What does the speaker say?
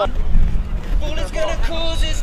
It's gonna cause this.